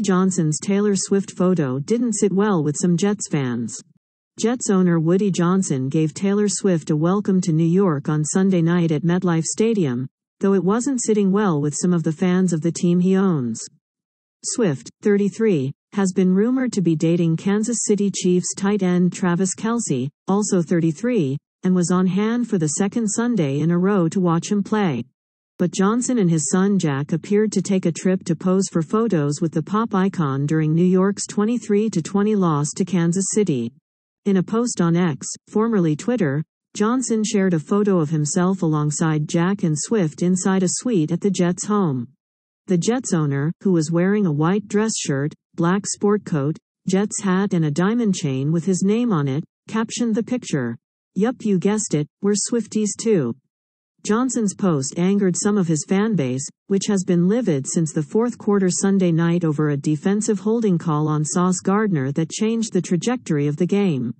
Johnson's Taylor Swift photo didn't sit well with some Jets fans. Jets owner Woody Johnson gave Taylor Swift a welcome to New York on Sunday night at MetLife Stadium, though it wasn't sitting well with some of the fans of the team he owns. Swift, 33, has been rumored to be dating Kansas City Chiefs tight end Travis Kelce, also 33, and was on hand for the second Sunday in a row to watch him play. But Johnson and his son Jack appeared to take a trip to pose for photos with the pop icon during New York's 23-20 loss to Kansas City. In a post on X, formerly Twitter, Johnson shared a photo of himself alongside Jack and Swift inside a suite at the Jets' home. The Jets owner, who was wearing a white dress shirt, black sport coat, Jets hat and a diamond chain with his name on it, captioned the picture. Yup you guessed it, we're Swifties too. Johnson's post angered some of his fanbase, which has been livid since the fourth quarter Sunday night over a defensive holding call on Sauce Gardner that changed the trajectory of the game.